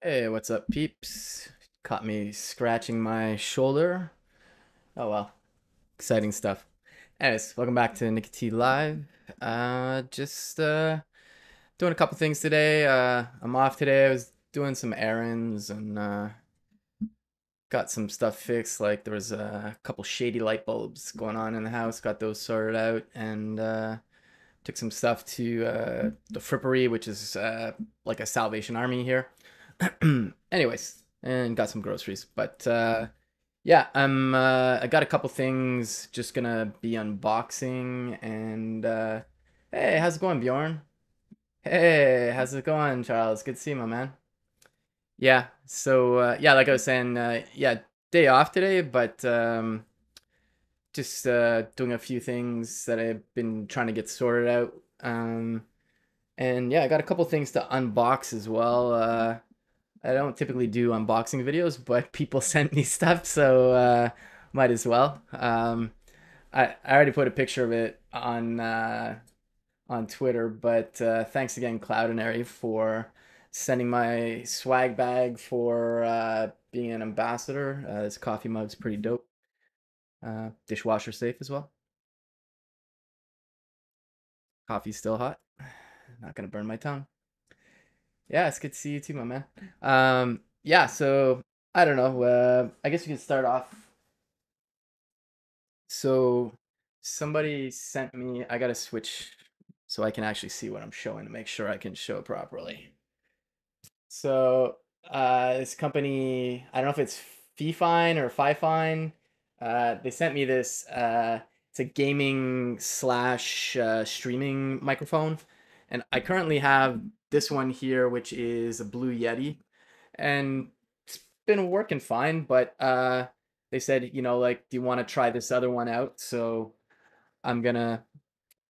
Hey, what's up, peeps? Caught me scratching my shoulder. Oh well, exciting stuff. Anyways, welcome back to Nicky T Live. Uh, just uh, doing a couple things today. Uh, I'm off today. I was doing some errands and uh, got some stuff fixed. Like there was a couple shady light bulbs going on in the house. Got those sorted out and uh, took some stuff to uh, the frippery, which is uh, like a Salvation Army here. Anyways, and got some groceries. But uh, yeah, I'm uh, I got a couple things just gonna be unboxing and uh, hey, how's it going, Bjorn? Hey, how's it going, Charles? Good to see you, my man. Yeah, so uh, yeah, like I was saying, uh, yeah, day off today, but um, just uh, doing a few things that I've been trying to get sorted out. Um, and yeah, I got a couple things to unbox as well. Uh, I don't typically do unboxing videos, but people sent me stuff, so uh, might as well. Um, I, I already put a picture of it on uh, on Twitter, but uh, thanks again, Cloudinary, for sending my swag bag for uh, being an ambassador. Uh, this coffee mug's pretty dope. Uh, dishwasher safe as well. Coffee's still hot. Not gonna burn my tongue. Yeah, it's good to see you too, my man. Um, yeah, so I don't know. Uh, I guess we can start off. So somebody sent me. I gotta switch so I can actually see what I'm showing to make sure I can show properly. So uh, this company, I don't know if it's Fifine or Fifine. Uh, they sent me this. Uh, it's a gaming slash uh, streaming microphone, and I currently have this one here, which is a Blue Yeti, and it's been working fine. But uh, they said, you know, like, do you want to try this other one out? So I'm gonna.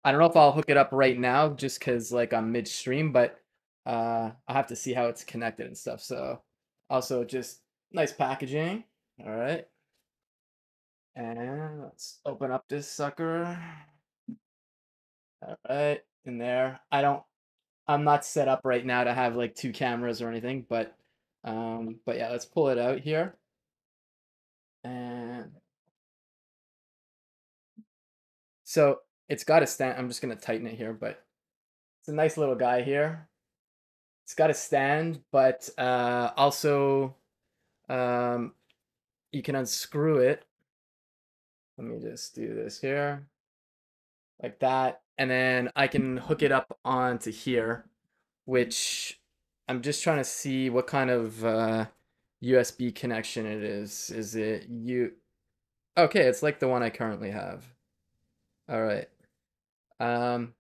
I don't know if I'll hook it up right now, just cause like I'm midstream, but uh, I'll have to see how it's connected and stuff. So also just nice packaging. All right. And let's open up this sucker. All right, in there. I don't I'm not set up right now to have like two cameras or anything, but um but yeah, let's pull it out here. And so it's got a stand. I'm just gonna tighten it here, but it's a nice little guy here. It's got a stand, but uh, also um, you can unscrew it. Let me just do this here, like that, and then I can hook it up onto here, which I'm just trying to see what kind of uh, USB connection it is. Is it you? Okay, it's like the one I currently have. All right. Um,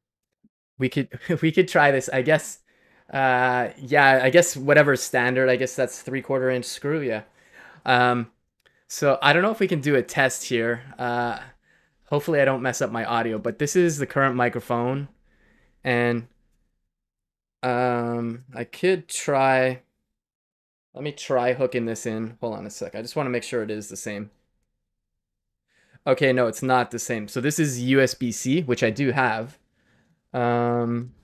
we could we could try this. I guess. Uh, yeah, I guess whatever standard. I guess that's three quarter inch screw. Yeah. Um, so I don't know if we can do a test here. Uh, hopefully I don't mess up my audio, but this is the current microphone, and um, I could try. Let me try hooking this in. Hold on a sec. I just want to make sure it is the same. Okay, no, it's not the same. So this is USB-C, which I do have. Um,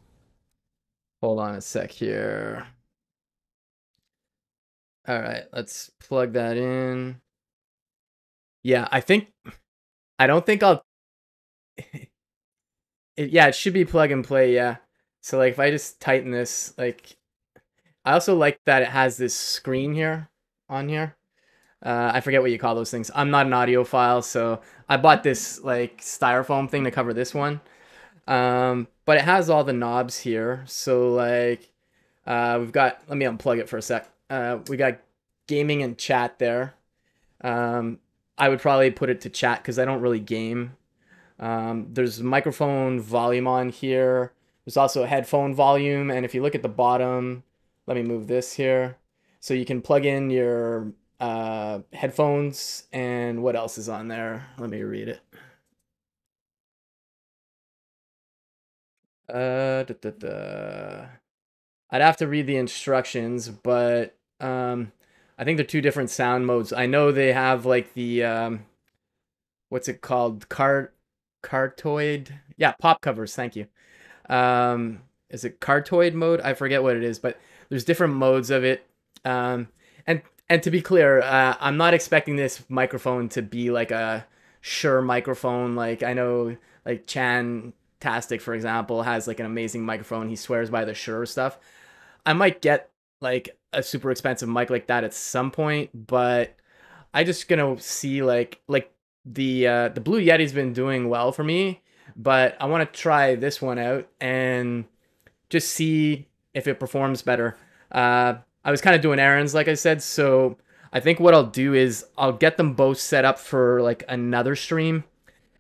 hold on a sec here. All right, let's plug that in. Yeah, I think I don't think I'll it, yeah, it should be plug and play, yeah. So like if I just tighten this, like I also like that it has this screen here on here. Uh, I forget what you call those things. I'm not an audiophile, so I bought this like styrofoam thing to cover this one. Um, but it has all the knobs here. So like uh, we've got, let me unplug it for a sec. Uh, we got gaming and chat there. Um, I would probably put it to chat because I don't really game. Um, there's microphone volume on here. There's also a headphone volume. And if you look at the bottom, let me move this here. So you can plug in your uh, headphones and what else is on there? Let me read it. Uh, da, da, da. I'd have to read the instructions, but um, I think they're two different sound modes. I know they have like the um, what's it called? Cart cardioid. Yeah, pop covers. Thank you. Um, is it cardioid mode? I forget what it is, but there's different modes of it. Um, and and to be clear, uh, I'm not expecting this microphone to be like a Shure microphone. Like I know, like Chan Tastic, for example, has like an amazing microphone. He swears by the Shure stuff. I might get like a super expensive mic like that at some point, but I just gonna see like like the uh, the Blue Yeti's been doing well for me, but I want to try this one out and just see if it performs better. Uh, I was kind of doing errands, like I said, so I think what I'll do is I'll get them both set up for like another stream,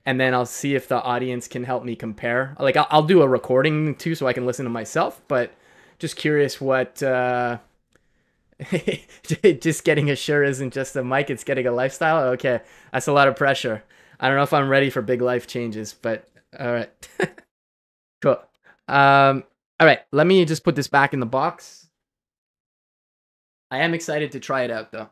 and then I'll see if the audience can help me compare. Like I'll, I'll do a recording too, so I can listen to myself. But just curious what. Uh, just getting a Shure isn't just a mic; it's getting a lifestyle. Okay, that's a lot of pressure. I don't know if I'm ready for big life changes, but all right, cool. Um, all right, let me just put this back in the box. I am excited to try it out though.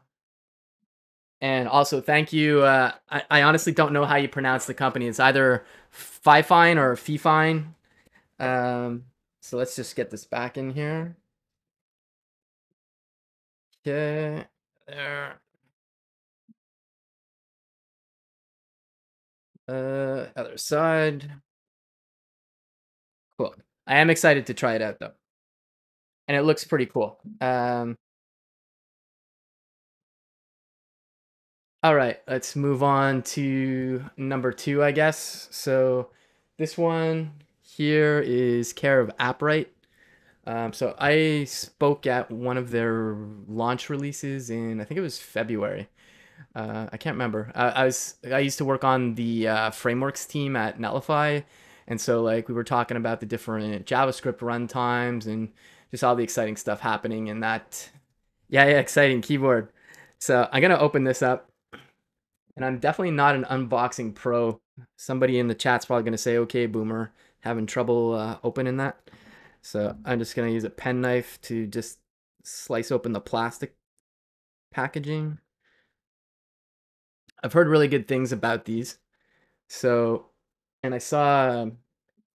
And also, thank you. Uh, I, I honestly don't know how you pronounce the company. It's either Fifine or Fifine. Um, so let's just get this back in here. Okay, there. Uh, other side. Cool. I am excited to try it out though. And it looks pretty cool. Um, all right, let's move on to number two, I guess. So this one here is care of Appwrite. Um, so I spoke at one of their launch releases in I think it was February. Uh, I can't remember. I, I, was I used to work on the uh, frameworks team at Netlify, and so like we were talking about the different JavaScript runtimes and just all the exciting stuff happening in that. Yeah, yeah, exciting keyboard. So I'm gonna open this up, and I'm definitely not an unboxing pro. Somebody in the chat's probably gonna say, "Okay, boomer, having trouble uh, opening that." So I'm just gonna use a penknife to just slice open the plastic packaging. I've heard really good things about these. So, and I saw um,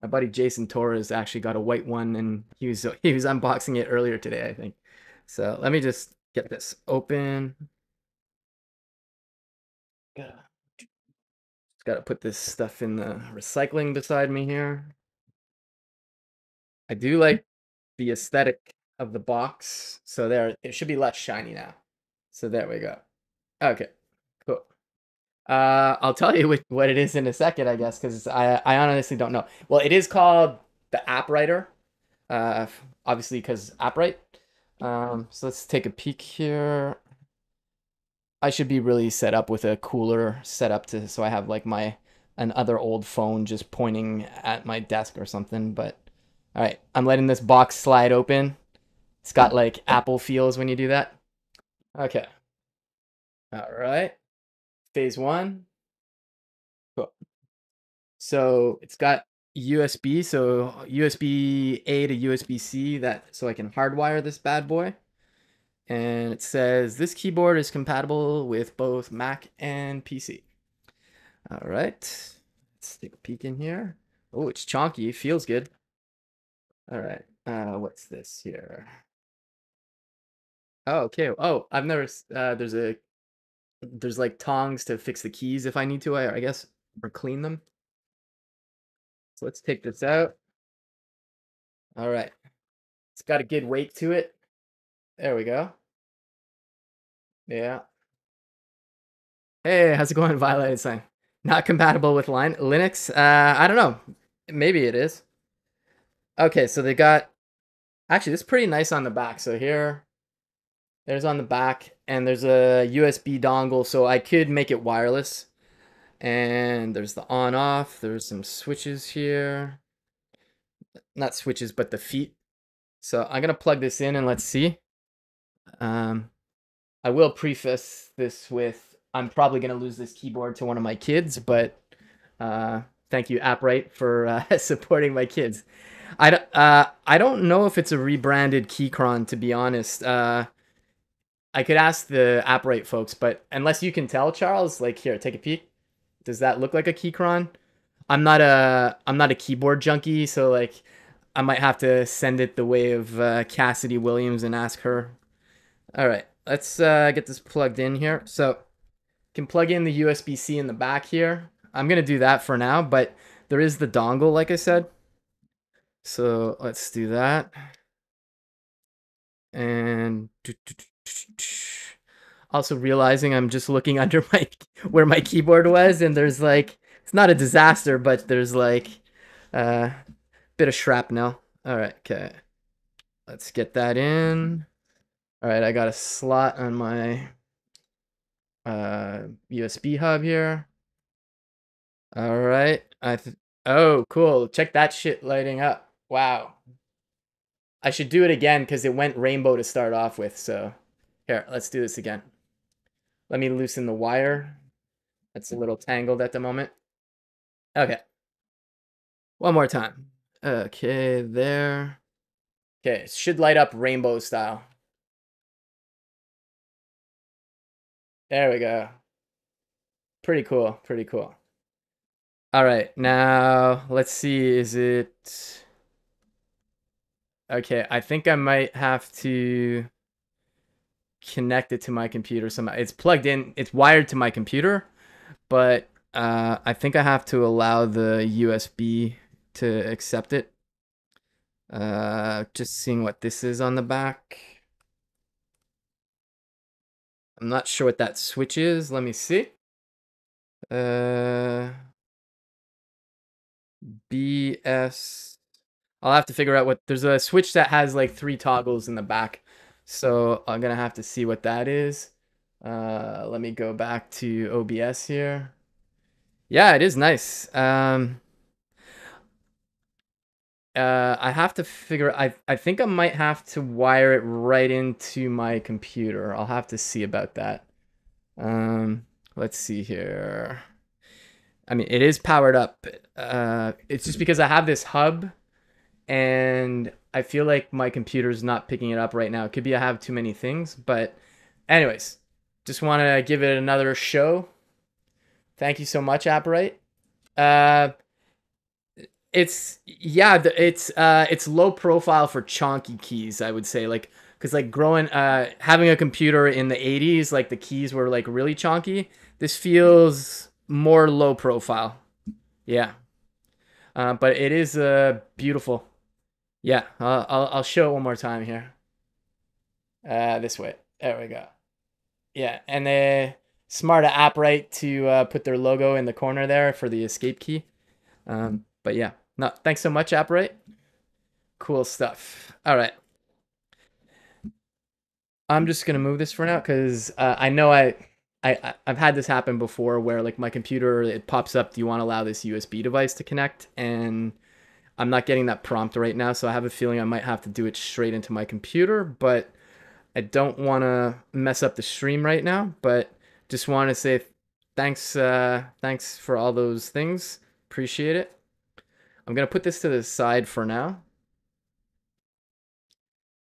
my buddy Jason Torres actually got a white one, and he was he was unboxing it earlier today, I think. So let me just get this open. Just gotta put this stuff in the recycling beside me here. I do like the aesthetic of the box. So there, it should be less shiny now. So there we go. Okay, cool. Uh, I'll tell you what, it is in a second, I guess, because I, I honestly don't know. Well, it is called the Appwriter, uh, obviously because Appwrite. Um, so let's take a peek here. I should be really set up with a cooler setup to so I have like my another old phone just pointing at my desk or something, but all right, I'm letting this box slide open. It's got like Apple feels when you do that. Okay. All right. Phase one. Cool. So it's got USB, so USB A to USB C that so I can hardwire this bad boy. And it says this keyboard is compatible with both Mac and PC. All right. Let's take a peek in here. Oh, it's chonky. Feels good. All right. Uh, what's this here? Oh, okay. Oh, I've never. Uh, there's a. There's like tongs to fix the keys if I need to. I, I guess or clean them. So let's take this out. All right. It's got a good weight to it. There we go. Yeah. Hey, how's it going, Violet? Sign. Not compatible with line Linux. Uh, I don't know. Maybe it is. Okay, so they got actually this is pretty nice on the back. So here, there's on the back, and there's a USB dongle, so I could make it wireless. And there's the on off. There's some switches here. Not switches, but the feet. So I'm gonna plug this in and let's see. Um, I will preface this with I'm probably gonna lose this keyboard to one of my kids, but uh, thank you Appwrite for uh, supporting my kids. I, uh, I don't know if it's a rebranded Keychron, to be honest. Uh, I could ask the Appwrite folks, but unless you can tell, Charles, like here, take a peek. Does that look like a Keychron? I'm not a I'm not a keyboard junkie, so like I might have to send it the way of uh, Cassidy Williams and ask her. All right, let's uh, get this plugged in here. So, can plug in the USB-C in the back here. I'm gonna do that for now, but there is the dongle, like I said. So let's do that. And also realizing I'm just looking under my where my keyboard was, and there's like it's not a disaster, but there's like a uh, bit of shrapnel. All right, okay. Let's get that in. All right, I got a slot on my uh, USB hub here. All right. I oh, cool. Check that shit lighting up. Wow. I should do it again because it went rainbow to start off with. So here, let's do this again. Let me loosen the wire. That's a little tangled at the moment. Okay. One more time. Okay, there. Okay, it should light up rainbow style. There we go. Pretty cool, pretty cool. All right, now let's see, is it... Okay, I think I might have to connect it to my computer somehow. It's plugged in, it's wired to my computer, but uh, I think I have to allow the USB to accept it. Uh, just seeing what this is on the back. I'm not sure what that switch is. Let me see. Uh, BS. I'll have to figure out what. There's a switch that has like three toggles in the back. So I'm going to have to see what that is. Uh, let me go back to OBS here. Yeah, it is nice. Um, uh, I have to figure. I I think I might have to wire it right into my computer. I'll have to see about that. Um, let's see here. I mean, it is powered up. Uh, it's just because I have this hub, and I feel like my computer's not picking it up right now. It could be I have too many things, but anyways, just want to give it another show. Thank you so much, Appwrite. Uh, it's yeah, it's uh, it's low profile for chunky keys. I would say like because like growing uh having a computer in the 80s like the keys were like really chunky this feels more low profile yeah uh, but it is uh beautiful yeah uh, I'll, I'll show it one more time here uh this way there we go yeah and the smart Appwrite to uh, put their logo in the corner there for the escape key um but yeah no, thanks so much, Appwrite. Cool stuff. All right. I'm just gonna move this for now because uh, I know I, I I've had this happen before where like my computer it pops up. Do you want to allow this USB device to connect? And I'm not getting that prompt right now, so I have a feeling I might have to do it straight into my computer. But I don't want to mess up the stream right now. But just want to say thanks uh, thanks for all those things. Appreciate it. I'm going to put this to the side for now.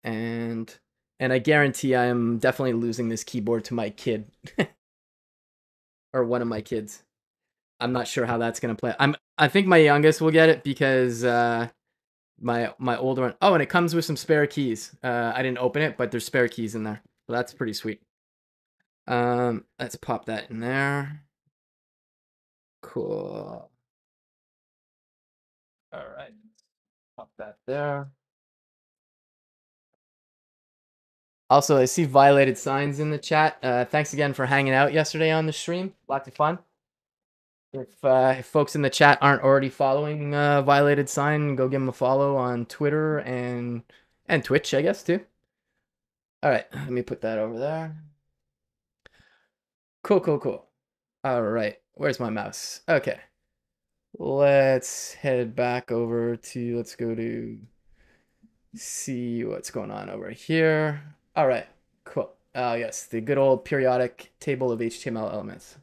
And and I guarantee I am definitely losing this keyboard to my kid. or one of my kids. I'm not sure how that's to play. I'm I think my youngest will get it because uh my my older one. Oh, and it comes with some spare keys. Uh I didn't open it, but there's spare keys in there. So that's pretty sweet. Um let's pop that in there. Cool. All right, pop that there. Also, I see violated signs in the chat. Uh, thanks again for hanging out yesterday on the stream. Lots of fun. If, uh, if folks in the chat aren't already following uh, Violated Sign, go give them a follow on Twitter and and Twitch, I guess, too. All right, let me put that over there. Cool, cool, cool. All right, where's my mouse? Okay. Let's head back over to, let's go to see what's going on over here. All right, cool. Uh, yes, the good old periodic table of HTML elements.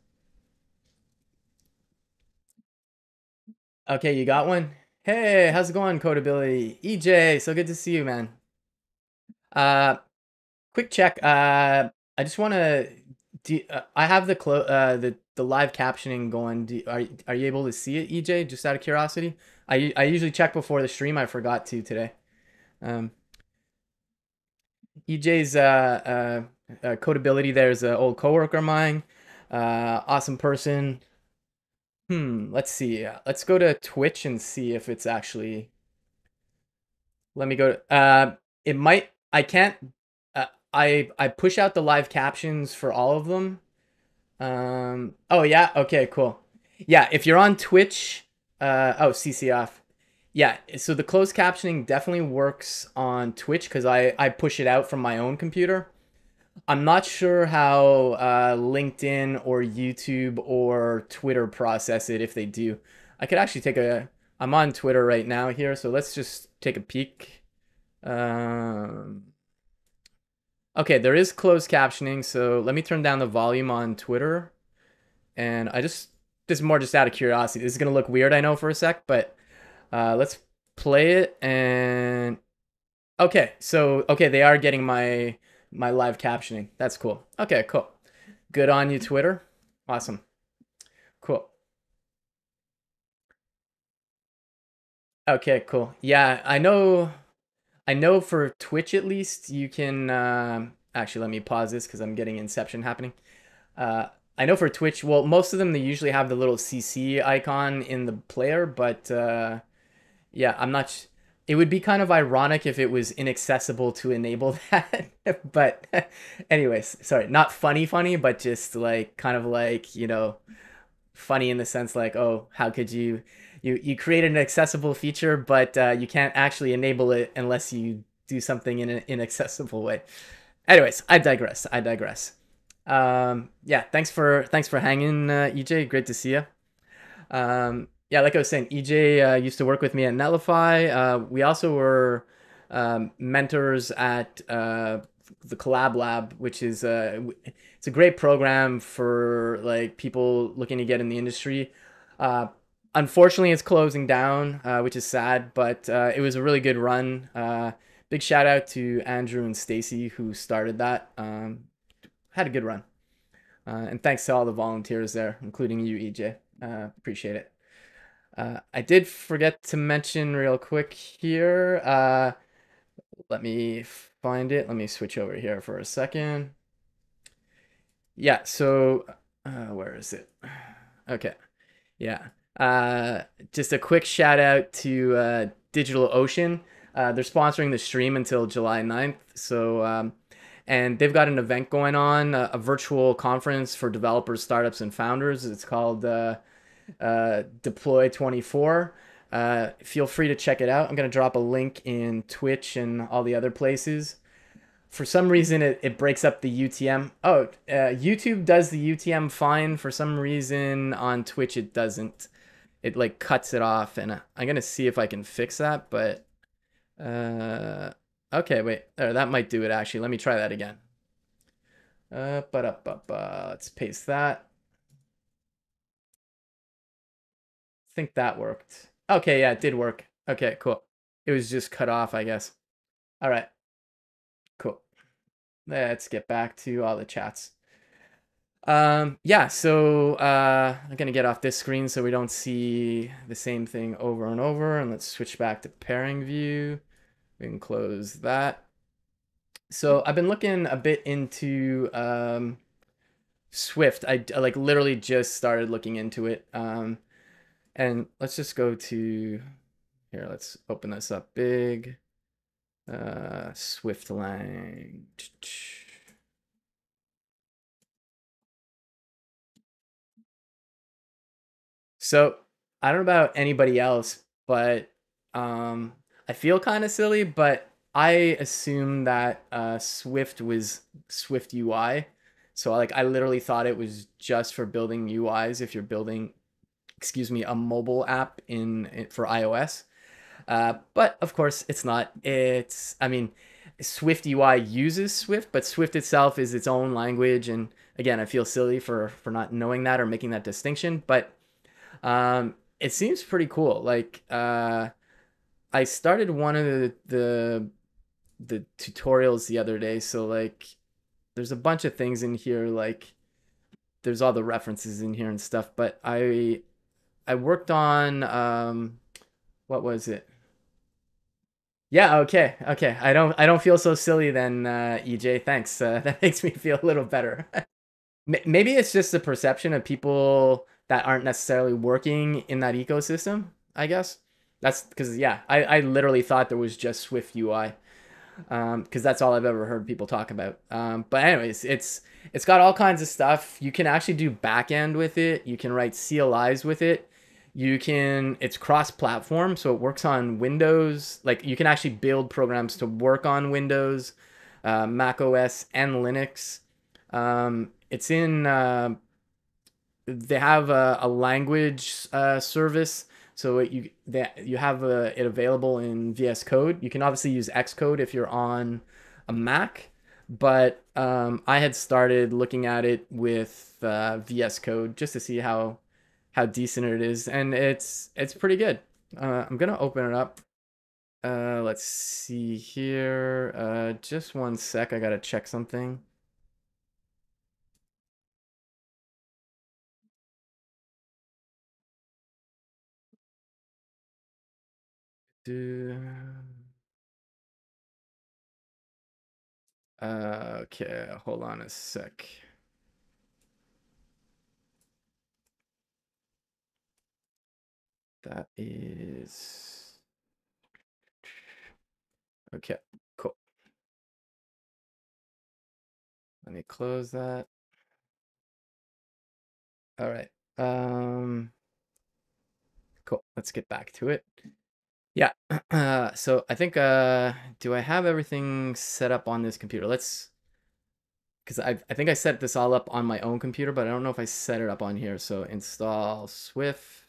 Okay, you got one? Hey, how's it going, Codability? EJ, so good to see you, man. Uh, quick check. Uh, I just want to. Uh, I have the clo- uh, the the live captioning going. Do, are are you able to see it, EJ? Just out of curiosity, I I usually check before the stream. I forgot to today. Um, EJ's uh, uh, uh, Codability there is an old coworker of mine. Uh, awesome person. Hmm, let's see. Let's go to Twitch and see if it's actually. Let me go to. Uh, it might. I can't. Uh, I I push out the live captions for all of them. Um. Oh yeah. Okay. Cool. Yeah. If you're on Twitch. Uh. Oh, CC off. Yeah. So the closed captioning definitely works on Twitch because I I push it out from my own computer. I'm not sure how uh, LinkedIn or YouTube or Twitter process it if they do. I could actually take a. I'm on Twitter right now here, so let's just take a peek. Um, okay, there is closed captioning, so let me turn down the volume on Twitter. And I just, this is more just out of curiosity. This is to look weird, I know, for a sec, but uh, let's play it. And okay, so, okay, they are getting my my live captioning. That's cool. Okay, cool. Good on you, Twitter. Awesome. Cool. Okay, cool. Yeah, I know. I know for Twitch at least you can. Uh, actually, let me pause this because I'm getting Inception happening. Uh, I know for Twitch, well, most of them they usually have the little CC icon in the player, but uh, yeah, I'm not it would be kind of ironic if it was inaccessible to enable that. but anyways, sorry, not funny funny, but just like kind of like, you know, funny in the sense like, oh, how could you you you created an accessible feature, but uh, you can't actually enable it unless you do something in an inaccessible way. Anyways, I digress. I digress. Um, yeah, thanks for thanks for hanging, uh, EJ. Great to see you. Um, yeah, like I was saying, EJ uh, used to work with me at Netlify. Uh, we also were um, mentors at uh, the Collab Lab, which is uh, it's a great program for like people looking to get in the industry. Uh, unfortunately, it's closing down, uh, which is sad, but it was a really good run. big shout out to Andrew and Stacy who started that. Um, had a good run, and thanks to all the volunteers there, including you, EJ. appreciate it. Uh, I did forget to mention real quick here. Uh, let me find it. Let me switch over here for a second. Yeah, so uh, where is it? Okay. Yeah. Uh, just a quick shout out to uh, DigitalOcean. Uh, they're sponsoring the stream until July 9th. So, um, and they've got an event going on, a, a, virtual conference for developers, startups, and founders. It's called uh, uh, Deploy 24. Uh, feel free to check it out. I'm going to drop a link in Twitch and all the other places. For some reason, it, it breaks up the UTM. Oh, uh, YouTube does the UTM fine. For some reason, on Twitch, it doesn't. It like cuts it off, and I'm going to see if I can fix that. But, uh, okay, wait. There, that might do it, actually. Let me try that again. Uh, but up, up, uh, let's paste that. Think that worked. Okay, yeah, it did work. Okay, cool. It was just cut off, I guess. All right. Cool. Let's get back to all the chats. Um, yeah, so uh, I'm going to get off this screen so we don't see the same thing over and over. And let's switch back to pairing view. We can close that. So I've been looking a bit into um, Swift. I, I like literally just started looking into it. Um, and let's just go to here. Let's open this up big. Uh, Swiftlang. So I don't know about anybody else, but um, I feel kind of silly, but I assume that uh, Swift was Swift UI. So like I literally thought it was just for building UIs if you're building excuse me, a mobile app in, for iOS. Uh, but of course, it's not. It's, I mean, Swift UI uses Swift, but Swift itself is its own language. And again, I feel silly for for not knowing that or making that distinction. But um, it seems pretty cool. Like uh, I started one of the, the the tutorials the other day. So like, there's a bunch of things in here. Like, there's all the references in here and stuff. But I I worked on um, what was it? Yeah, okay, okay. I don't I don't feel so silly then, uh, EJ. Thanks. Uh, that makes me feel a little better. Maybe it's just the perception of people that aren't necessarily working in that ecosystem, I guess. That's because yeah, I, I literally thought there was just Swift UI. Um, because that's all I've ever heard people talk about. Um, but anyways, it's it's got all kinds of stuff. You can actually do backend with it. You can write CLIs with it. You can it's cross-platform, so it works on Windows. Like you can actually build programs to work on Windows, uh, Mac OS, and Linux. Um, it's in. Uh, they have a, a language uh, service, so it, you that you have uh, it available in VS Code. You can obviously use Xcode if you're on a Mac, but um, I had started looking at it with uh, VS Code just to see how how decent it is, and it's it's pretty good. Uh, I'm gonna open it up. Uh, let's see here. Uh, just one sec. I gotta check something. Uh, okay, hold on a sec. That is okay. Cool. Let me close that. All right. Um. Cool. Let's get back to it. Yeah. Uh, so I think, uh, do I have everything set up on this computer? Let's, because I, I think I set this all up on my own computer, but I don't know if I set it up on here. So install Swift.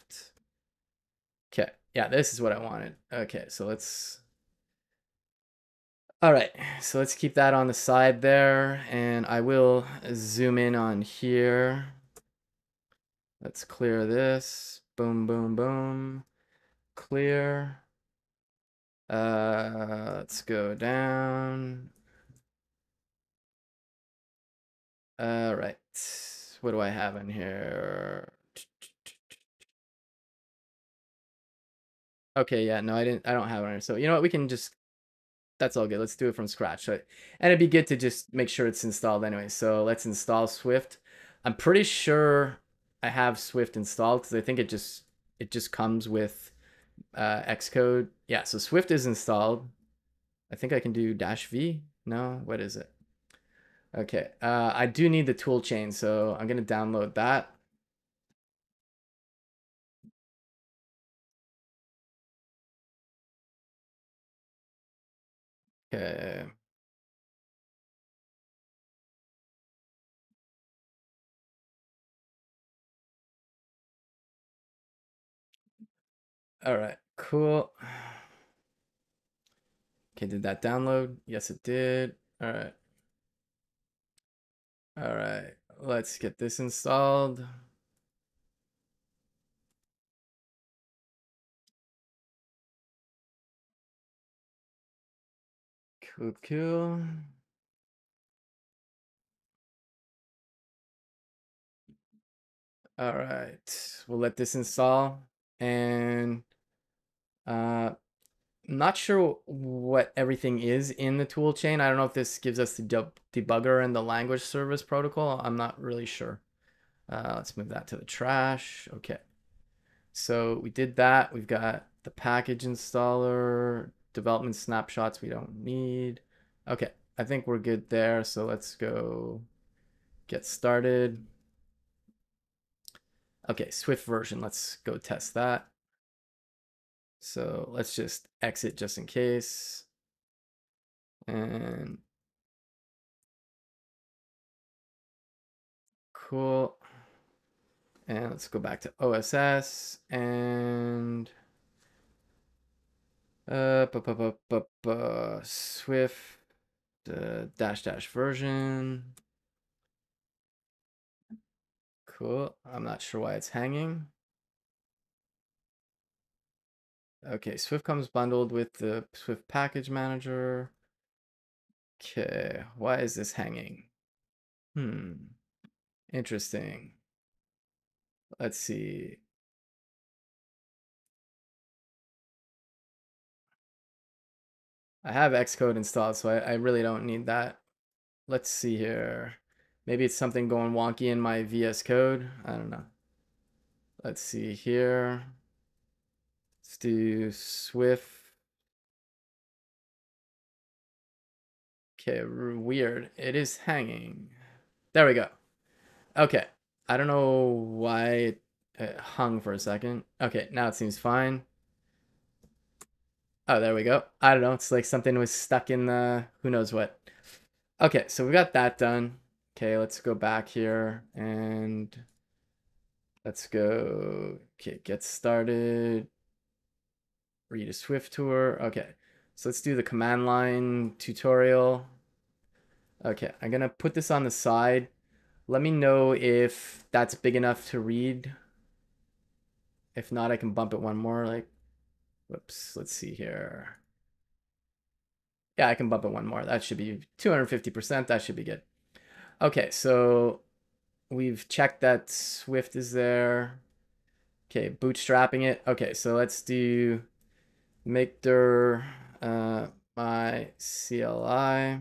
Okay. Yeah, this is what I wanted. Okay. So let's, all right. So let's keep that on the side there and I will zoom in on here. Let's clear this. Boom, boom, boom. Clear. Uh, let's go down. All right. What do I have in here? Okay, yeah, no, I didn't. I don't have it. So you know what? We can just. That's all good. Let's do it from scratch. and it'd be good to just make sure it's installed anyway. So let's install Swift. I'm pretty sure I have Swift installed because I think it just it just comes with uh, Xcode. Yeah, so Swift is installed. I think I can do dash V. No, what is it? Okay, uh, I do need the tool chain, so I'm gonna download that. Okay. All right, cool. Okay, did that download? Yes, it did. All right. All right, let's get this installed. Cool, cool. All right, we'll let this install and uh, not sure what everything is in the tool chain. I don't know if this gives us the deb debugger and the language service protocol. I'm not really sure. Uh, let's move that to the trash. Okay. So we did that. We've got the package installer, development snapshots we don't need. Okay, I think we're good there. So let's go get started. Okay, Swift version. Let's go test that. So let's just exit just in case. And cool. And let's go back to OSS and uh, bu -bu -bu Swift uh, dash dash version. Cool. I'm not sure why it's hanging. Okay, Swift comes bundled with the Swift package manager. Okay, why is this hanging? Hmm. Interesting. Let's see. I have Xcode installed, so I, I really don't need that. Let's see here. Maybe it's something going wonky in my VS Code. I don't know. Let's see here. Let's do Swift. Okay, weird. It is hanging. There we go. Okay. I don't know why it hung for a second. Okay, now it seems fine. Oh, there we go. I don't know. It's like something was stuck in the who knows what. Okay, so we got that done. Okay, let's go back here and let's go. Okay, get started. Read a Swift tour. Okay, so let's do the command line tutorial. Okay, I'm gonna put this on the side. Let me know if that's big enough to read. If not, I can bump it one more. Like, whoops, let's see here. Yeah, I can bump it one more. That should be 250%. That should be good. Okay, so we've checked that Swift is there. Okay, bootstrapping it. Okay, so let's do make dir uh, my CLI.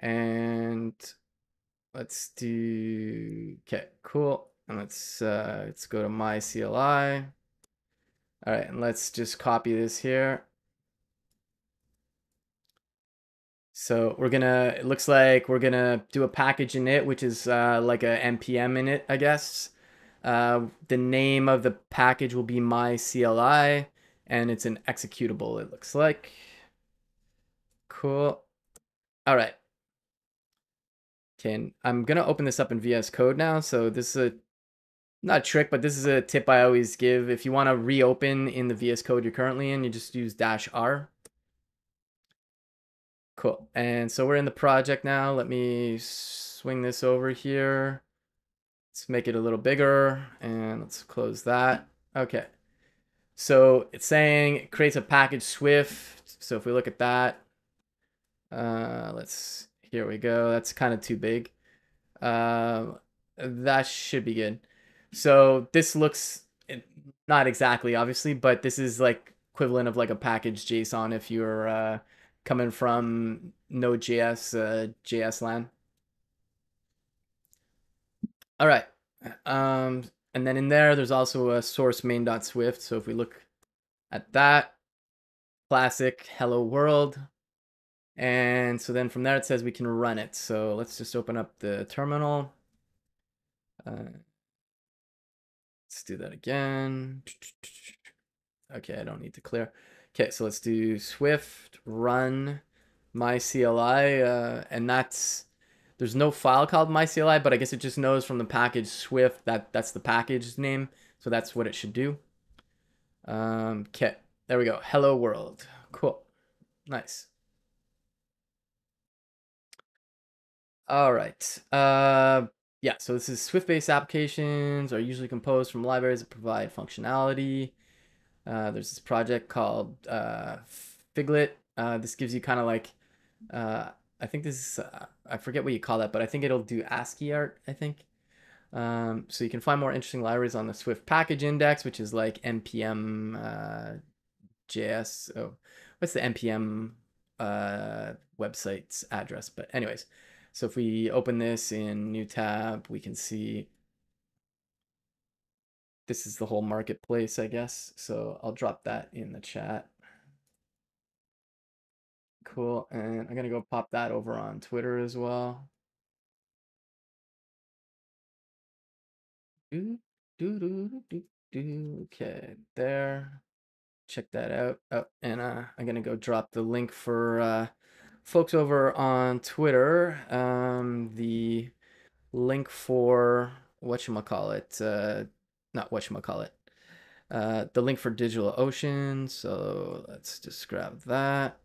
And let's do, okay, cool. And let's, uh, let's go to my CLI. All right, and let's just copy this here. So we're gonna, it looks like we're gonna do a package init, which is uh, like a npm init, I guess. Uh, the name of the package will be my CLI, and it's an executable, it looks like. Cool. All right. Okay, I'm gonna open this up in VS Code now. So this is a not a trick, but this is a tip I always give. If you want to reopen in the VS Code you're currently in, you just use dash R. Cool. And so we're in the project now. Let me swing this over here. Let's make it a little bigger and let's close that. Okay. So it's saying it creates a package Swift. So if we look at that, uh, let's, here we go. That's kind of too big. Uh, that should be good. So this looks not exactly obviously, but this is like equivalent of like a package JSON if you're uh, coming from Node.js, uh, JS land. All right. Um, and then in there, there's also a source main.swift. So if we look at that, classic hello world. And so then from there, it says we can run it. So let's just open up the terminal. Uh, let's do that again. Okay, I don't need to clear. Okay, so let's do Swift run my CLI, uh, and that's there's no file called mycli, but I guess it just knows from the package Swift that that's the package name, so that's what it should do. Um, okay, there we go. Hello world. Cool, nice. All right. Uh, yeah, so this is Swift-based applications are usually composed from libraries that provide functionality. Uh, there's this project called uh, Figlet. Uh, this gives you kind of like, uh, I think this is, uh, I forget what you call that, but I think it'll do ASCII art, I think. Um, so you can find more interesting libraries on the Swift package index, which is like npm uh, JS. Oh, what's the npm website's address? But anyways, so if we open this in new tab, we can see this is the whole marketplace, I guess. So I'll drop that in the chat. Cool. And I'm going to go pop that over on Twitter as well. Do, do, do, do, do. Okay, there. Check that out. Oh, and uh, I'm going to go drop the link for uh, folks over on Twitter, um, the link for what you call it, uh, not what you call it, uh, the link for DigitalOcean. So let's just grab that.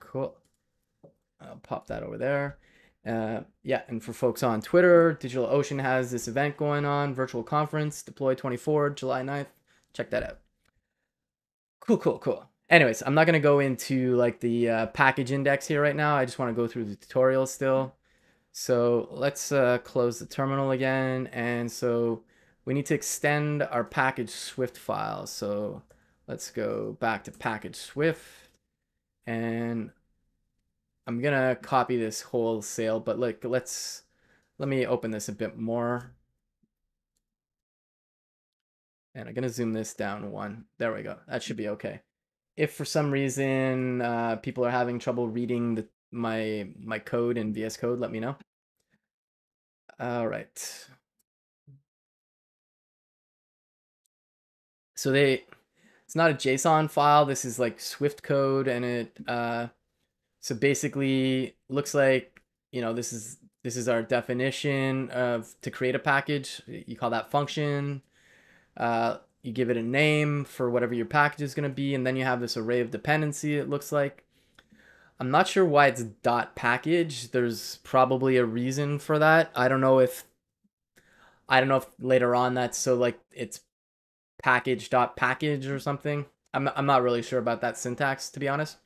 Cool. I'll pop that over there. Uh, yeah, and for folks on Twitter, DigitalOcean has this event going on, virtual conference, Deploy 24, July 9th. Check that out. Cool, cool, cool anyways, I'm not going to go into like the uh, package index here right now. I just want to go through the tutorial still. So let's uh, close the terminal again. And so we need to extend our package Swift file. So let's go back to package Swift and I'm gonna copy this wholesale, but like let's let me open this a bit more. And I'm gonna zoom this down one. There we go. That should be okay. If for some reason uh, people are having trouble reading the, my my code in VS Code, let me know. All right. So they, it's not a JSON file. This is like Swift code, and it uh, so basically looks like you know this is this is our definition of to create a package. You call that function. Uh, you give it a name for whatever your package is going to be, and then you have this array of dependency. It looks like. I'm not sure why it's dot package. There's probably a reason for that. I don't know if I don't know if later on that's so like it's package dot package or something. I'm I'm not really sure about that syntax to be honest.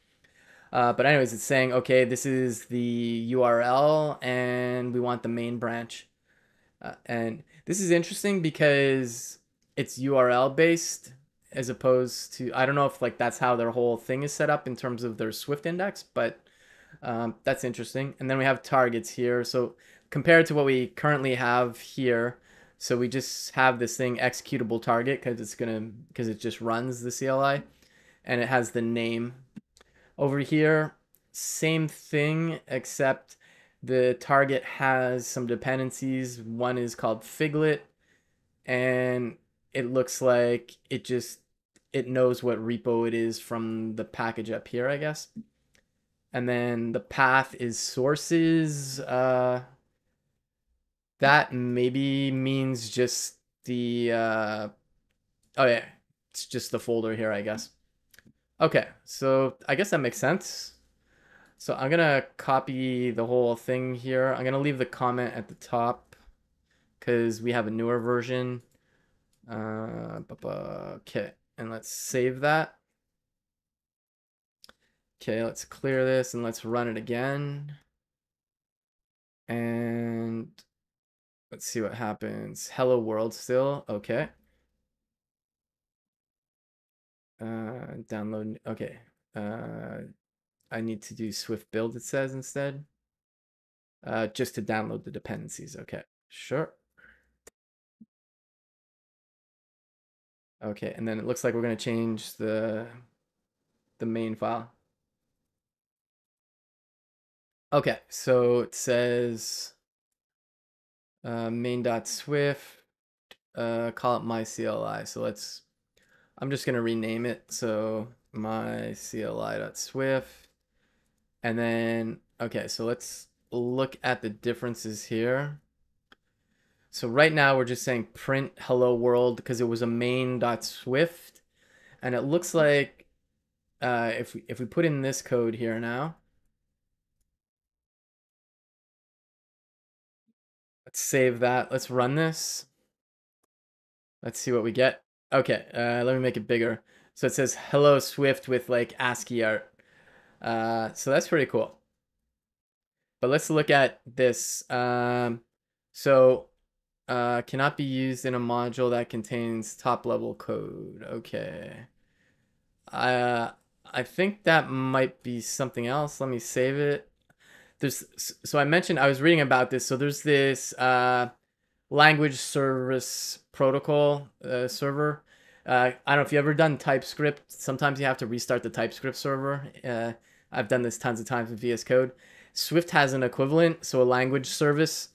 Uh, but anyways, it's saying, okay, this is the URL and we want the main branch. Uh, and this is interesting because it's URL based as opposed to, I don't know if like that's how their whole thing is set up in terms of their Swift index, but um, that's interesting. And then we have targets here. So compared to what we currently have here, so we just have this thing executable target because it's gonna because it just runs the CLI, and it has the name over here, same thing, except the target has some dependencies. One is called Figlet, and it looks like it just it knows what repo it is from the package up here, I guess. And then the path is sources. Uh, that maybe means just the uh, oh yeah, it's just the folder here, I guess. Okay, so I guess that makes sense. So I'm gonna copy the whole thing here. I'm gonna leave the comment at the top because we have a newer version. Uh, okay, and let's save that. Okay, let's clear this and let's run it again. And let's see what happens. Hello world still, okay. Uh, download. Okay. Uh, I need to do Swift build, it says instead. Uh, just to download the dependencies. Okay, sure. Okay, and then it looks like we're going to change the the main file. Okay, so it says uh, main.swift, uh, call it my CLI. So let's I'm just going to rename it. So my CLI.swift. And then, okay, so let's look at the differences here. So right now we're just saying print hello world because it was a main.swift. And it looks like uh, if, we, if we put in this code here now, let's save that. Let's run this. Let's see what we get. Okay, uh, let me make it bigger. So it says hello Swift with like ASCII art. Uh, so that's pretty cool. But let's look at this. Um, so uh, cannot be used in a module that contains top level code. Okay. Uh, I think that might be something else. Let me save it. There's so I mentioned I was reading about this. So there's this uh, language service protocol uh, server. Uh, I don't know if you ever done TypeScript. Sometimes you have to restart the TypeScript server. Uh, I've done this tons of times with VS Code. Swift has an equivalent, so a language service,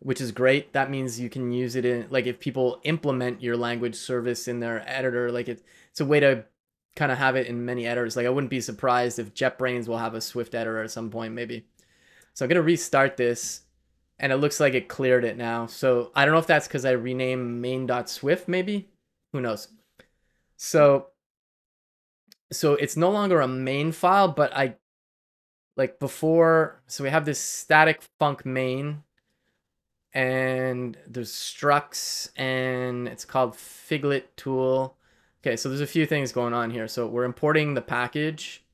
which is great. That means you can use it in like if people implement your language service in their editor, like it, it's a way to kind of have it in many editors. Like I wouldn't be surprised if JetBrains will have a Swift editor at some point, maybe. So I'm gonna restart this and it looks like it cleared it now. So I don't know if that's because I renamed main.swift maybe. Who knows? So so it's no longer a main file, but I like before so we have this static func main and there's structs and it's called figlet tool. Okay, so there's a few things going on here. So we're importing the package.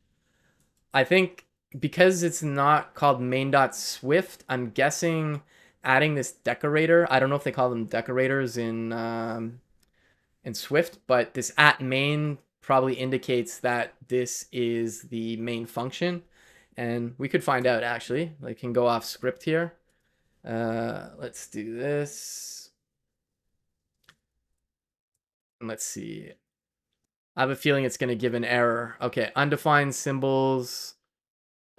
I think because it's not called main.swift, I'm guessing adding this decorator. I don't know if they call them decorators in um, in Swift, but this at main probably indicates that this is the main function. And we could find out actually, I can go off script here. Uh, let's do this. Let's see. I have a feeling it's going to give an error. Okay, undefined symbols.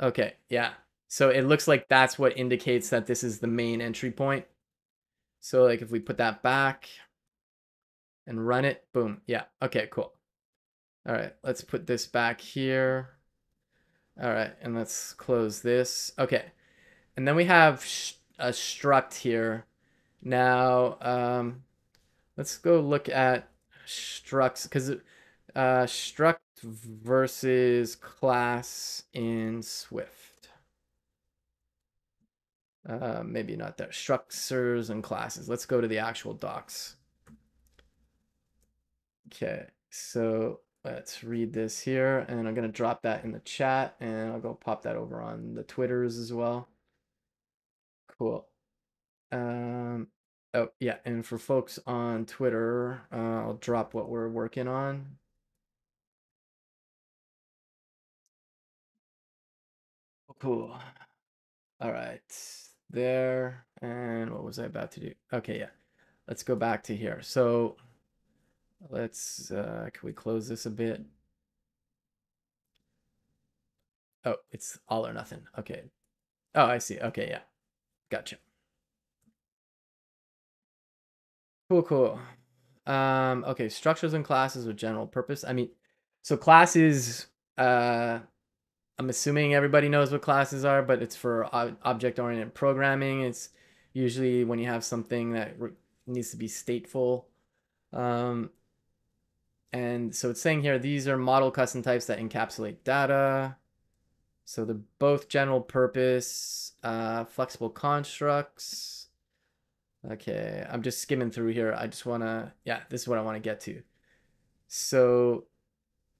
Okay, yeah. So it looks like that's what indicates that this is the main entry point. So like if we put that back and run it, boom. Yeah, okay, cool. All right, let's put this back here. All right, and let's close this. Okay, and then we have a struct here. Now, um, let's go look at structs because uh, struct versus class in Swift. Uh, maybe not that. Structures and classes. Let's go to the actual docs. Okay, so let's read this here, and I'm going to drop that in the chat, and I'll go pop that over on the Twitters as well. Cool. Um, oh, yeah, and for folks on Twitter, uh, I'll drop what we're working on. Cool. All right. There. And what was I about to do? Okay, yeah. Let's go back to here. So let's, uh, can we close this a bit? Oh, it's all or nothing. Okay. Oh, I see. Okay, yeah. Gotcha. Cool, cool. Um, okay, structures and classes with general purpose. I mean, so classes, uh, I'm assuming everybody knows what classes are, but it's for object-oriented programming. It's usually when you have something that needs to be stateful. Um, and so it's saying here, these are model custom types that encapsulate data. So they're both general purpose, uh, flexible constructs. Okay, I'm just skimming through here. I just want to, yeah, this is what I want to get to. So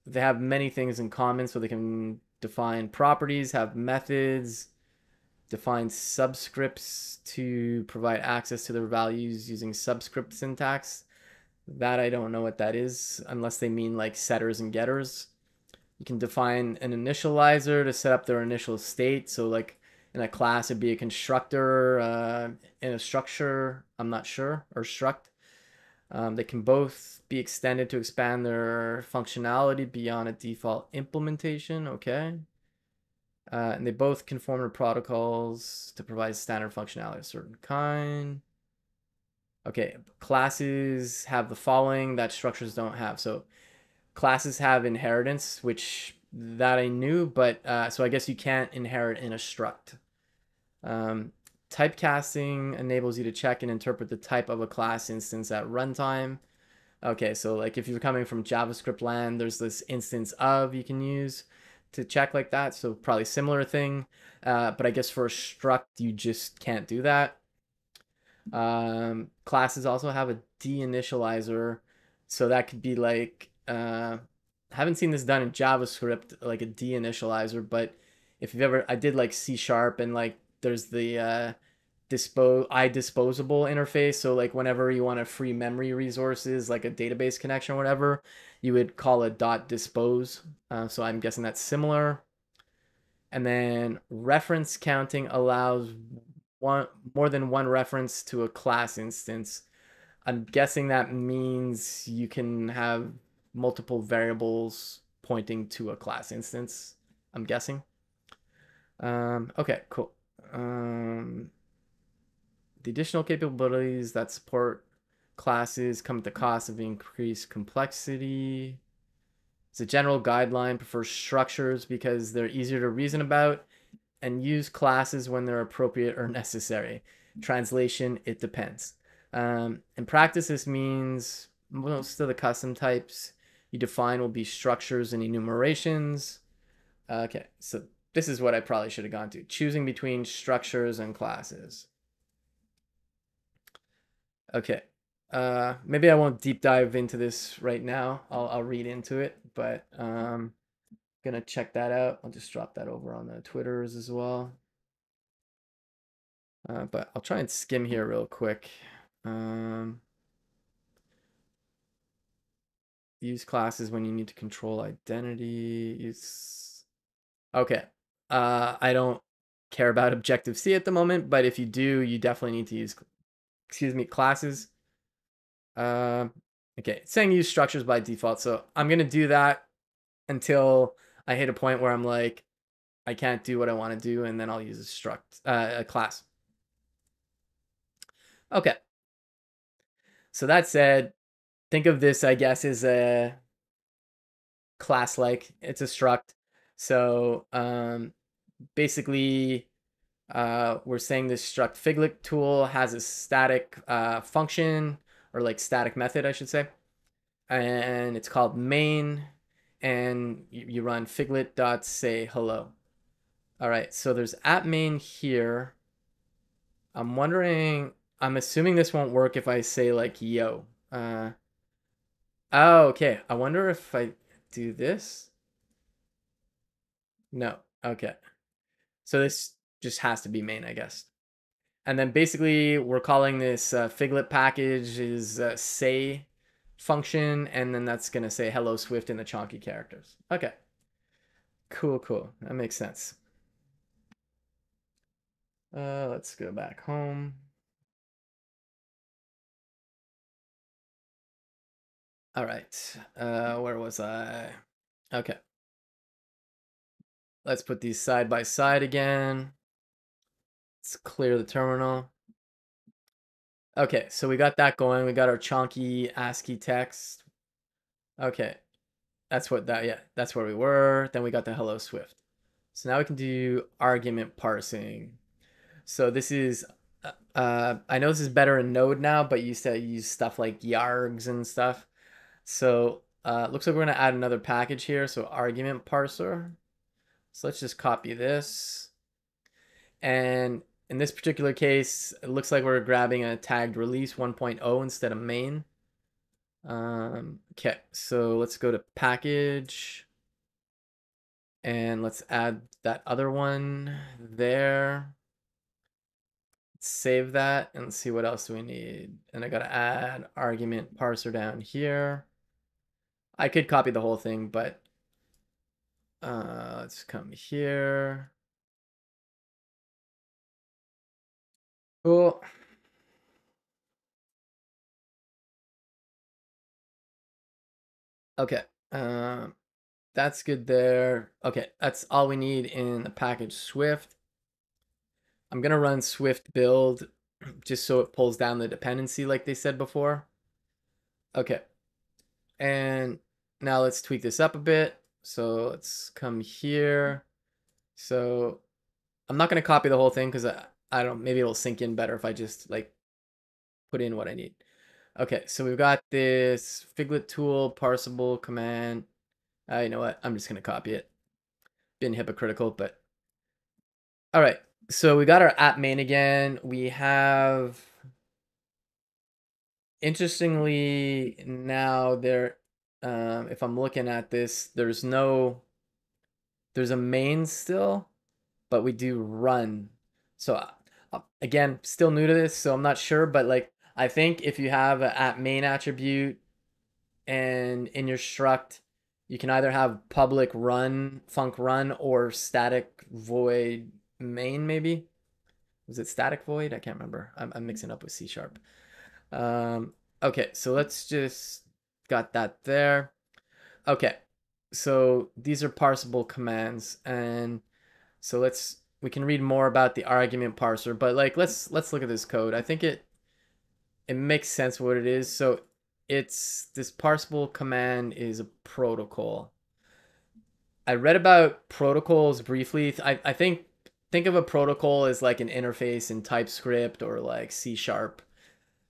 they have many things in common so they can define properties, have methods, define subscripts to provide access to their values using subscript syntax. That I don't know what that is unless they mean like setters and getters. You can define an initializer to set up their initial state. So like in a class, it'd be a constructor uh, in a structure, I'm not sure, or struct. Um, they can both be extended to expand their functionality beyond a default implementation. Okay. Uh, and they both conform to protocols to provide standard functionality of a certain kind. Okay, classes have the following that structures don't have. So classes have inheritance, which that I knew, but uh, so I guess you can't inherit in a struct. Um, typecasting enables you to check and interpret the type of a class instance at runtime. Okay, so like if you're coming from JavaScript land, there's this instance of you can use to check like that. So probably similar thing, uh, but I guess for a struct, you just can't do that. Um, classes also have a deinitializer. So that could be like uh, haven't seen this done in JavaScript, like a deinitializer, but if you've ever, I did like C sharp and like there's the uh, dispose disposable interface. So like whenever you want to free memory resources, like a database connection or whatever, you would call a dot dispose. Uh, so I'm guessing that's similar. And then reference counting allows one more than one reference to a class instance. I'm guessing that means you can have multiple variables pointing to a class instance. I'm guessing. Um, okay, cool. Um, the additional capabilities that support classes come at the cost of increased complexity. It's a general guideline prefers structures because they're easier to reason about and use classes when they're appropriate or necessary. Translation, it depends. Um, in practice, this means most of the custom types you define will be structures and enumerations. Okay, so this is what I probably should have gone to. Choosing between structures and classes. Okay, uh, maybe I won't deep dive into this right now. I'll, I'll read into it, but um, gonna check that out. I'll just drop that over on the Twitters as well. Uh, but I'll try and skim here real quick. Um, use classes when you need to control identity. Use. Okay. Uh, I don't care about Objective C at the moment, but if you do, you definitely need to use, excuse me, classes. Um, okay, it's saying use structures by default, so I'm gonna do that until I hit a point where I'm like, I can't do what I want to do, and then I'll use a struct, uh, a class. Okay. So that said, think of this, I guess, as a class like. It's a struct. So um, basically, uh, we're saying this struct figlet tool has a static uh, function or like static method, I should say. And it's called main. And you, you run figlet dot say hello. All right, so there's at main here. I'm wondering, I'm assuming this won't work if I say like yo. Uh, oh, okay. I wonder if I do this. No, okay. So this just has to be main, I guess. And then basically we're calling this uh, Figlet package is uh, say function, and then that's gonna say hello Swift in the chonky characters. Okay. Cool, cool. That makes sense. Uh, let's go back home. All right. Uh, where was I? Okay. Let's put these side by side again. Let's clear the terminal. Okay, so we got that going. We got our chunky ASCII text. Okay, that's what that, yeah, that's where we were. Then we got the hello Swift. So now we can do argument parsing. So this is, uh, uh I know this is better in Node now, but you used to use stuff like yargs and stuff. So uh, looks like we're gonna add another package here. So argument parser. So let's just copy this. And in this particular case, it looks like we're grabbing a tagged release 1.0 instead of main. Um, okay, so let's go to package. And let's add that other one there. Save that and see what else we need. And I gotta add argument parser down here. I could copy the whole thing, but uh, let's come here. Cool. Okay. Um, that's good there. Okay, that's all we need in the package Swift. I'm going to run Swift build just so it pulls down the dependency like they said before. Okay. And now let's tweak this up a bit. So let's come here. So I'm not going to copy the whole thing because I, I don't, maybe it'll sink in better if I just like put in what I need. Okay, so we've got this Figlet tool, parsable command. Uh, you know what? I'm just going to copy it. Been hypocritical, but all right. So we got our app main again. We have, interestingly, now there um, if I'm looking at this, there's no, there's a main still, but we do run. So uh, again, still new to this, so I'm not sure, but like, I think if you have a at main attribute and in your struct, you can either have public run, func run, or static void main, maybe. Was it static void? I can't remember. I'm, I'm mixing up with C sharp. Um, okay, so let's just got that there. Okay, so these are parsable commands, and so let's we can read more about the argument parser. But like, let's let's look at this code. I think it it makes sense what it is. So it's this parsable command is a protocol. I read about protocols briefly. I, I think think of a protocol as like an interface in TypeScript or like C sharp.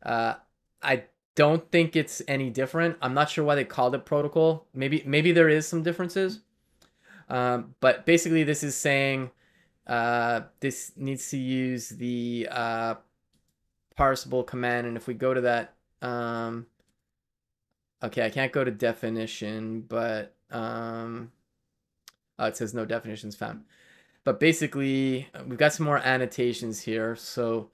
Uh, I don't think it's any different. I'm not sure why they called it protocol. Maybe maybe there is some differences. Um, but basically, this is saying uh, this needs to use the uh, parsable command. And if we go to that, um, okay, I can't go to definition, but um, oh, it says no definitions found. But basically, we've got some more annotations here. So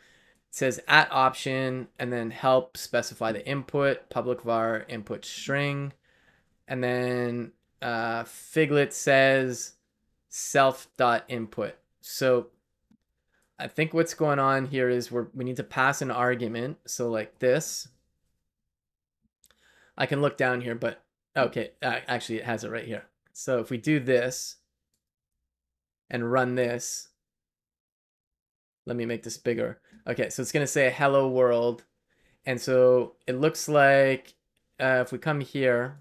it says at option and then help specify the input, public var input string. and then uh, Figlet says self dot input. So I think what's going on here is we're, we need to pass an argument. So like this, I can look down here, but okay, actually it has it right here. So if we do this and run this, let me make this bigger. Okay, so it's going to say hello world. And so it looks like uh, if we come here,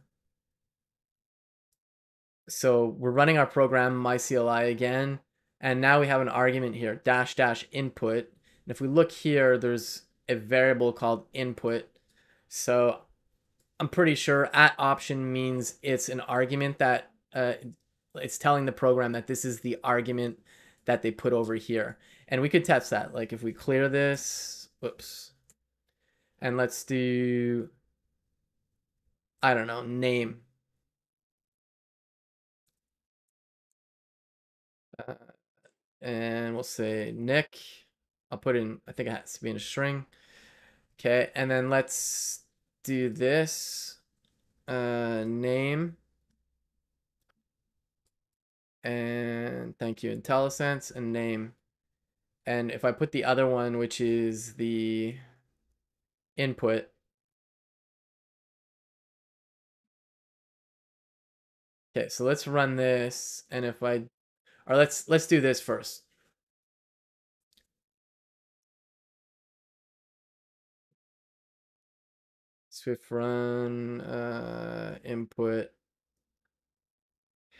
so we're running our program myCLI again. And now we have an argument here, dash dash input. And if we look here, there's a variable called input. So I'm pretty sure at option means it's an argument that uh, it's telling the program that this is the argument that they put over here. And we could test that. Like if we clear this, whoops. And let's do, I don't know, name. Uh, and we'll say Nick. I'll put in, I think it has to be in a string. Okay, and then let's do this. Uh, name. And thank you, IntelliSense, and name. And if I put the other one, which is the input, Okay, so let's run this, and if I or let's let's do this first. Swift run uh, input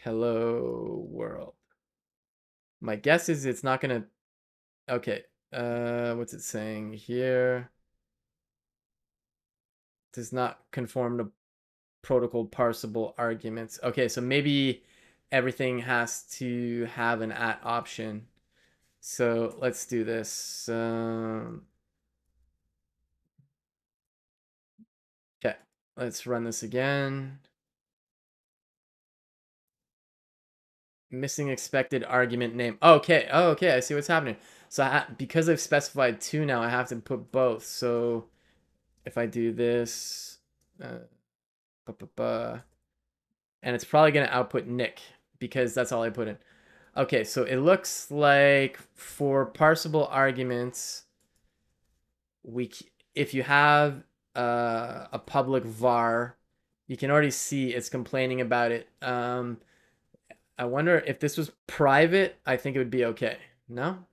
hello world. My guess is it's not gonna. Okay, uh, what's it saying here? Does not conform to protocol parsable arguments. Okay, so maybe everything has to have an at option. So let's do this. Um, okay, let's run this again. Missing expected argument name. Okay, oh, okay, I see what's happening. So I, because I've specified two now, I have to put both. So if I do this, uh, and it's probably going to output Nick because that's all I put in. Okay, so it looks like for parsable arguments, we if you have uh, a public var, you can already see it's complaining about it. Um, I wonder if this was private, I think it would be okay. No?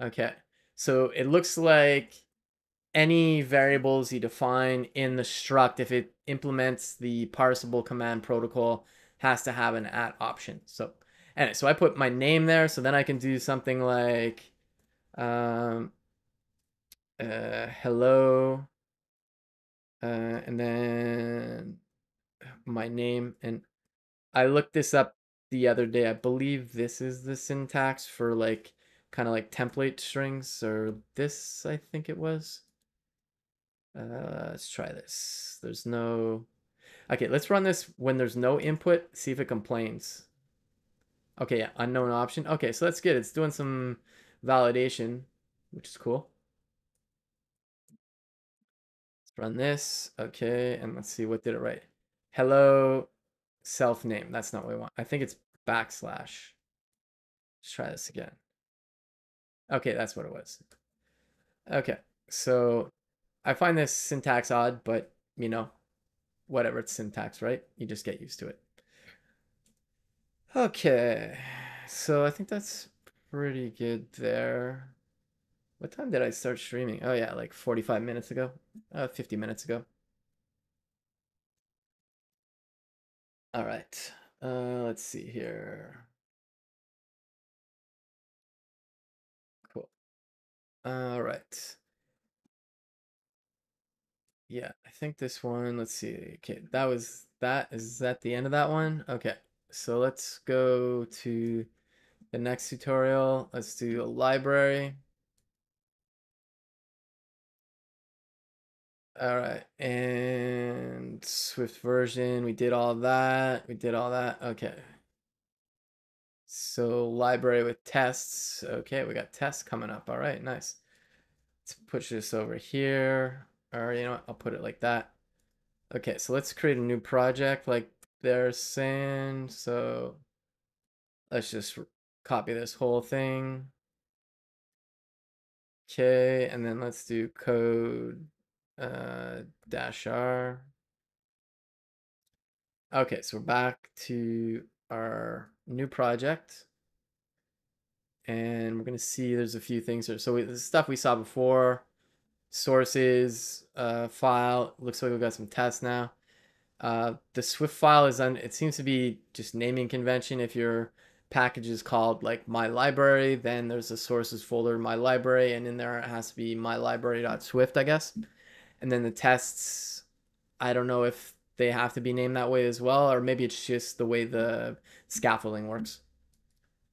Okay. So it looks like any variables you define in the struct, if it implements the parsable command protocol, has to have an at option. So, anyway, so I put my name there. So then I can do something like, um, uh, hello, uh, and then my name. And I looked this up the other day. I believe this is the syntax for like kind of like template strings or this, I think it was. Uh, let's try this. There's no... Okay, let's run this when there's no input, see if it complains. Okay, yeah, unknown option. Okay, so that's good. It's doing some validation, which is cool. Let's run this. Okay, and let's see what did it right. Hello self name. That's not what we want. I think it's backslash. Let's try this again. Okay, that's what it was. Okay, so I find this syntax odd, but you know, whatever, it's syntax, right? You just get used to it. Okay, so I think that's pretty good there. What time did I start streaming? Oh yeah, like 45 minutes ago, uh, 50 minutes ago. All right, uh, let's see here. All right. Yeah, I think this one, let's see. Okay, that was that. Is that the end of that one? Okay, so let's go to the next tutorial. Let's do a library. All right, and Swift version, we did all that. We did all that. Okay. So library with tests. Okay, we got tests coming up. All right, nice. Let's push this over here. Or, you know what, I'll put it like that. Okay, so let's create a new project like they're saying. So let's just copy this whole thing. Okay, and then let's do code uh, dash R. Okay, so we're back to our new project. And we're going to see there's a few things here. So we, the stuff we saw before, sources, uh, file, looks like we've got some tests now. Uh, the Swift file is on, it seems to be just naming convention. If your package is called like my library, then there's a sources folder, my library, and in there it has to be my library.swift, I guess. And then the tests, I don't know if they have to be named that way as well, or maybe it's just the way the scaffolding works.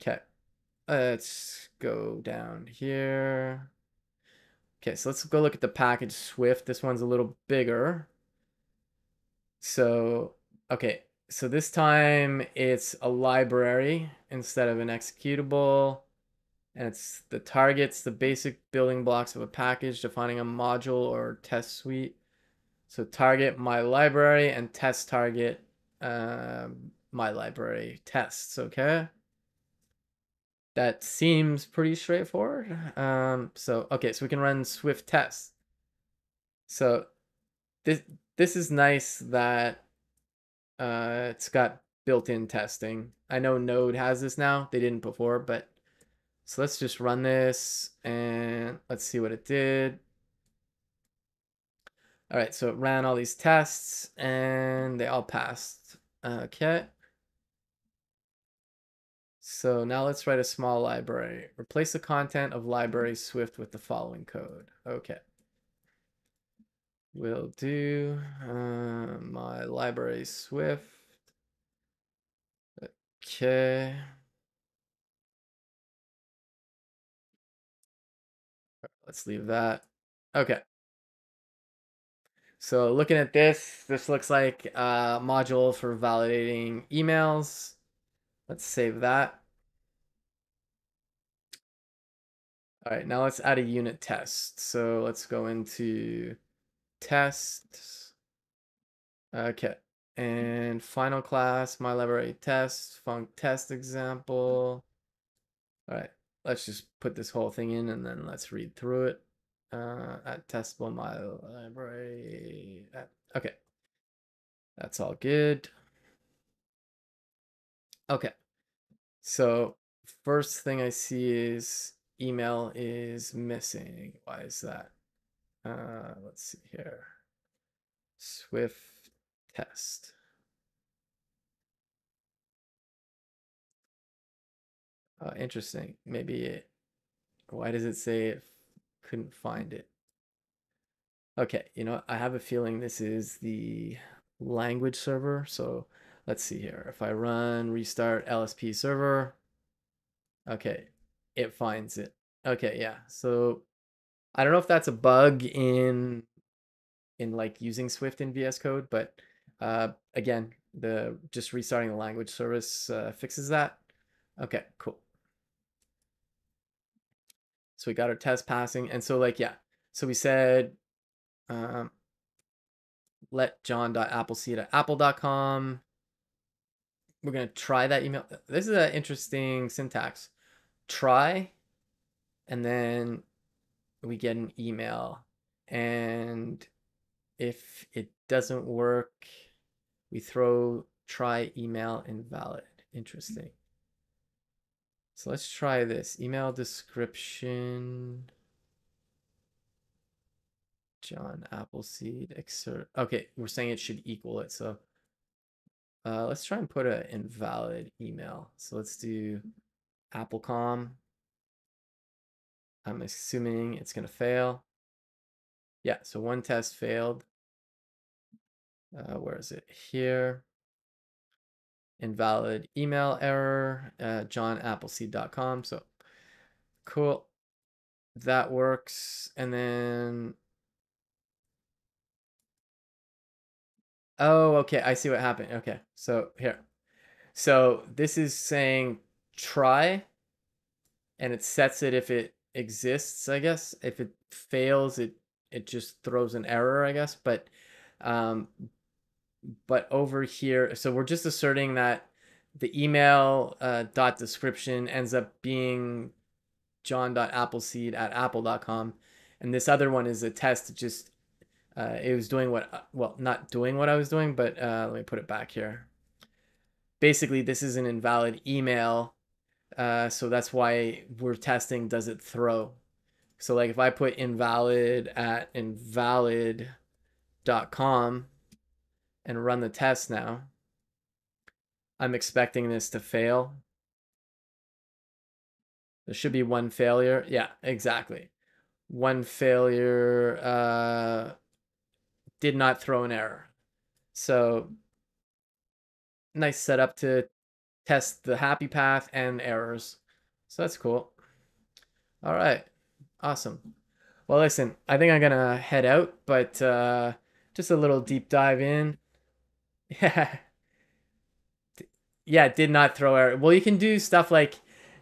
Okay, let's go down here. Okay, so let's go look at the package Swift. This one's a little bigger. So, okay, so this time it's a library instead of an executable. And it's the targets, the basic building blocks of a package, defining a module or test suite. So target my library and test target um, my library tests, okay? That seems pretty straightforward. Um, so, okay, so we can run Swift tests. So this, this is nice that uh, it's got built-in testing. I know Node has this now. They didn't before, but so let's just run this and let's see what it did. All right, so it ran all these tests and they all passed. Okay. So now let's write a small library. Replace the content of library Swift with the following code. Okay. We'll do uh, my library Swift. Okay. Let's leave that. Okay. So looking at this, this looks like uh, a module for validating emails. Let's save that. All right, now let's add a unit test. So let's go into tests. Okay, and final class, my library test, func test example. All right, let's just put this whole thing in and then let's read through it uh, at testable my library. At, okay, that's all good. Okay, so first thing I see is email is missing. Why is that? Uh, let's see here. Swift test. Uh, interesting. Maybe it. Why does it say it couldn't find it. Okay, you know, I have a feeling this is the language server. So let's see here. If I run restart LSP server, okay, it finds it. Okay, yeah. So I don't know if that's a bug in in like using Swift in VS Code, but uh, again, the just restarting the language service uh, fixes that. Okay, cool. So we got our test passing. And so like, yeah. So we said, um, let john.appleseed at apple.com. We're going to try that email. This is an interesting syntax. Try, and then we get an email. And if it doesn't work, we throw try email invalid. Interesting. So let's try this. Email description. John Appleseed exert. Okay, we're saying it should equal it. So uh, let's try and put an invalid email. So let's do Applecom. I'm assuming it's going to fail. Yeah, so one test failed. Uh, where is it? Here invalid email error at johnappleseed.com. So cool. That works. And then Oh, okay. I see what happened. Okay. So here. So this is saying try and it sets it if it exists, I guess. If it fails, it it just throws an error, I guess. But um but over here, so we're just asserting that the email uh, dot description ends up being john.appleseed at apple.com. And this other one is a test. Just uh, it was doing what, well, not doing what I was doing, but uh, let me put it back here. Basically, this is an invalid email. Uh, so that's why we're testing does it throw. So like if I put invalid at invalid.com and run the test now, I'm expecting this to fail. There should be one failure. Yeah, exactly. One failure uh, did not throw an error. So nice setup to test the happy path and errors. So that's cool. All right. Awesome. Well, listen, I think I'm going to head out, but uh, just a little deep dive in. Yeah yeah, did not throw error. Well, you can do stuff like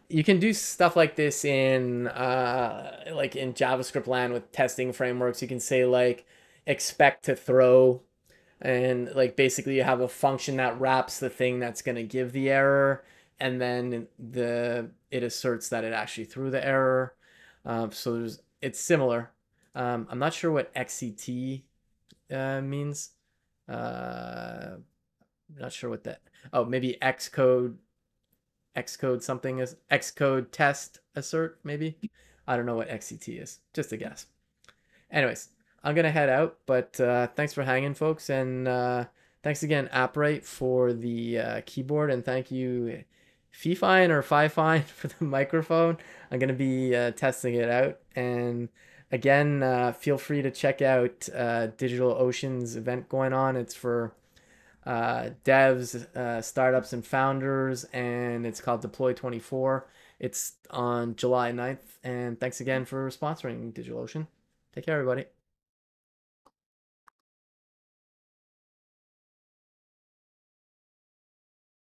you can do stuff like this in uh, like in JavaScript land with testing frameworks. You can say like expect to throw and like basically you have a function that wraps the thing that's going to give the error and then the it asserts that it actually threw the error. Um, so there's it's similar. Um, I'm not sure what XCT uh, means. Uh, not sure what that. Oh, maybe Xcode, Xcode something is Xcode test assert maybe. I don't know what XCT is. Just a guess. Anyways, I'm gonna head out, but uh, thanks for hanging, folks, and uh, thanks again, Appwrite, for the uh, keyboard, and thank you, Fifine or Fifine for the microphone. I'm gonna be uh, testing it out, and again, uh, feel free to check out uh, DigitalOcean's event going on. It's for uh, devs, uh, startups, and founders, and it's called Deploy 24. It's on July 9th, and thanks again for sponsoring DigitalOcean. Take care, everybody.